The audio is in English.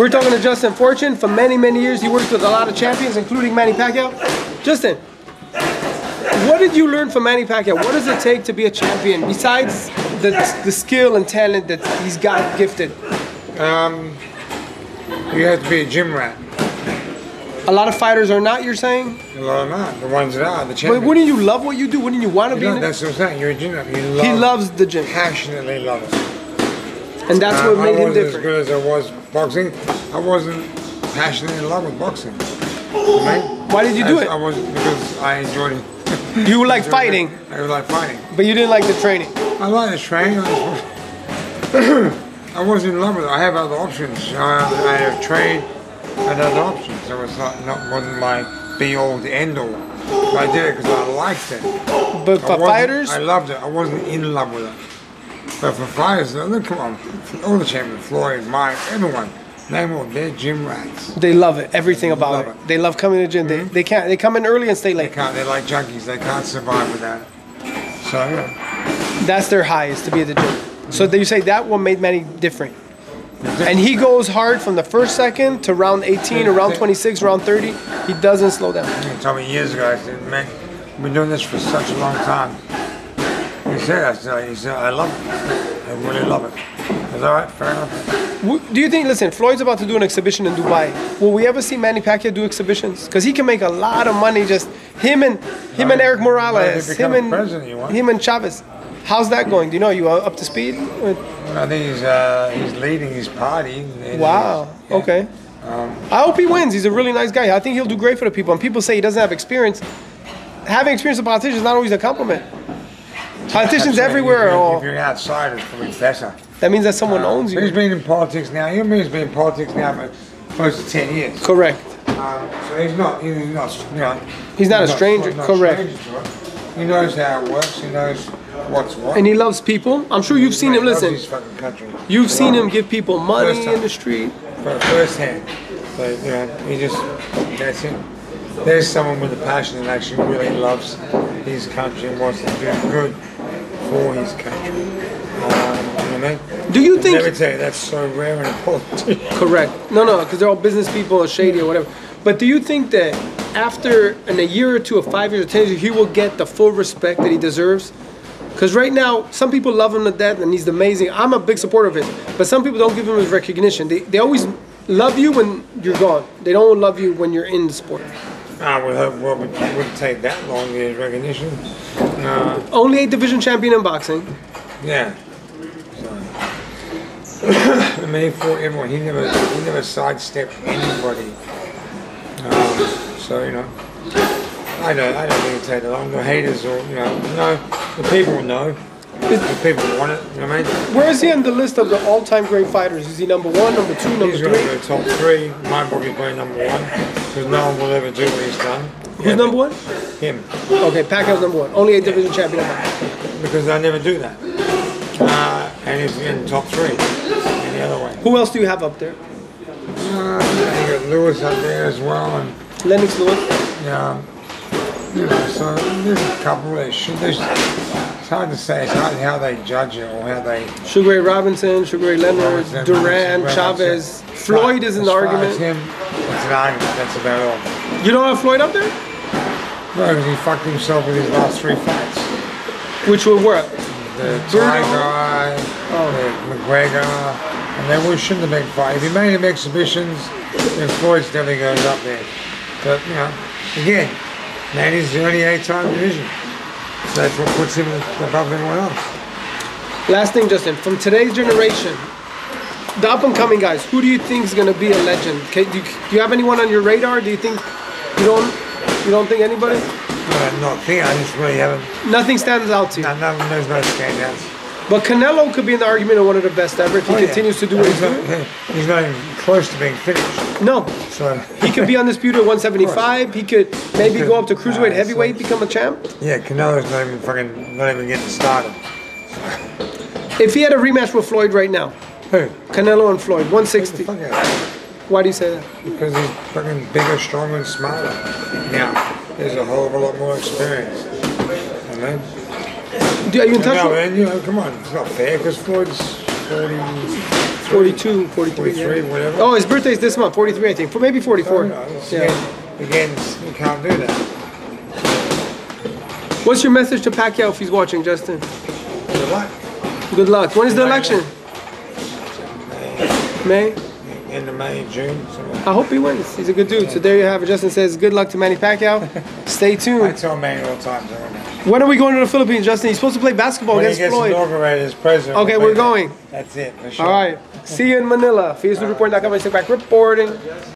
We're talking to Justin Fortune. For many, many years, he worked with a lot of champions, including Manny Pacquiao. Justin, what did you learn from Manny Pacquiao? What does it take to be a champion besides the, the skill and talent that he's got gifted? Um, you have to be a gym rat. A lot of fighters are not, you're saying? A lot of not. The ones that are, the champions. But wouldn't you love what you do? Wouldn't you want to You be know, in it? that's what I'm saying. You're a gym rat. You love, He loves the gym, passionately love it. And that's what made I him wasn't as good as I was boxing. I wasn't passionately in love with boxing. Right? Why did you do I, it? I wasn't because I enjoyed it. You like fighting, I like fighting. but you didn't like the training. I like the training. I was- I wasn't in love with it. I have other options. I, I have trained and other options. So it's not, not wasn't my be all the end all. But I did it because I liked it. But for fighters, I loved it. I wasn't in love with it. But for fighters, uh, look, come on, all the champions, Floyd, Mike, everyone, name all, they're gym rats. they love it. Everything about it. it. They love coming to the gym. They, hmm? they can't. They come in early and stay late. They can't. They're like junkies. They can't survive without it. So yeah, That's their high is to be at the gym. So hmm. you say that one made Manny different. And he goes hard from the first second to round 18 or round 26, round 30. He doesn't slow down. he told me years ago. I said, man, we've been doing this for such a long time. I said, he said, I love it. I really love it. I said, all right, fair enough. Do you think? Listen, Floyd's about to do an exhibition in Dubai. Will we ever see Manny Pacquiao do exhibitions? Because he can make a lot of money. Just him and him and Erik Morales, him and president, you want? him and Chavez. How's that going? Do you know? You are up to speed? I think he's uh, he's leading his party. Wow. yeah. Okay. I hope he wins. He's a really nice guy. I think he'll do great for the people. And people say he doesn't have experience. Having experience as a politician is not always a compliment. Politicians right. everywhere. If Are if you're outside, it's probably better. that means that someone owns He's you. been in politics now. He's been in politics now for close to ten years. Correct. Um, so he's not, he's not, you know, He's not a stranger, not correct. stranger. He knows how it works. He knows what's what. And he loves people. I'm sure you've seen him. Listen, his fucking country. you've seen him give people money in the street. for first hand. So you know, he just that's him. There's someone with a passion that actually really loves his country and wants to do good for his country. Um, you know what I mean? Do you think? Let me tell you, that's so rare in a politician. Correct. No, no, because they're all business people or shady or whatever. But do you think that after in a year or two, or five years or ten years, he will get the full respect that he deserves? Because right now, some people love him to death and he's amazing. I'm a big supporter of his. But some people don't give him his recognition. They, they always love you when you're gone. They don't love you when you're in the sport. I would hope well, it wouldn't take that long to get recognition. Only eight division champion in boxing. yeah. So, I mean, for everyone, he never he never sidestepped anybody. Um, so you know, I don't I don't think take that long. The haters or you know, no, the people will know. The people want it. You know what I mean? Where is he on the list of the all-time great fighters? Is he number one, number two, number He's going to three? go top three. My book is going number one because no one will ever do what he's done. Who's number one? Him. Okay, Pacquiao's number one. Only eight division champion because I never do that. Uh, and he's in top three. Any other way. Who else do you have up there? Uh, you got Lewis up there as well, and Lennox Lewis. yeah, you know, so there's a couple that should. It's hard to say. It's hard how they judge it or how they. Sugar Ray Robinson, Sugar Ray Leonard, Robinson, Duran, Robinson, Chavez. Robinson. Floyd is in the argument. As him, it's an argument. That's about all. You don't have Floyd up there? No, because he fucked himself with his last three fights. Which would work. The. Thai guy, the oh. McGregor, and then we shouldn't have been fight. If he made him exhibitions, then Floyd definitely goes up there. But, you know, again, man, Manny's the only eight-time division. So that's what puts him above everyone else. Last thing, Justin, from today's generation, the up and coming guys, who do you think is going to be a legend? Can, do, you, do you have anyone on your radar? Do you think you don't you don't think anybody? I'm not thinking, I just really haven't, Nothing stands out to you. no, no, there's no standouts. But Canelo could be in the argument of one of the best ever if he Oh, yeah. continues to do what he's he's doing. he's not even close to being finished. No, So, he could be undisputed at 175. He could maybe could. go up to cruiserweight heavyweight, so- become a champ. yeah, Canelo's not even fucking, not even getting started. If he had a rematch with Floyd right now, Who? Canelo and Floyd, 160. Why do you say that? Because he's fucking bigger, stronger, and smarter. Now, there's a whole of a lot more experience. I mean, Do, are you in touch no, with? man, you know, come on, it's not fair because Floyd's 40, 42, 43. 43, yeah. whatever. Oh, his birthday's this month, 43, I think. For maybe 44. No, it's- Yeah. Again, again, you can't do that. What's your message to Pacquiao if he's watching, Justin? Good luck. Good luck. When is the election? May? End of May, June. something. I hope he wins. He's a good dude. So there you have it. Justin says, good luck to Manny Pacquiao. Stay tuned. I tell Manny all the time. I don't know. When are we going to the Philippines, Justin? He's supposed to play basketball When he against gets Floyd. inaugurated as president. Okay, we're going. that. That's it. For sure. All right. See you in Manila. FieldSportsReport.com. Elie Seckbach reporting.